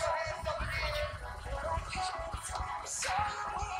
your hands up in the air.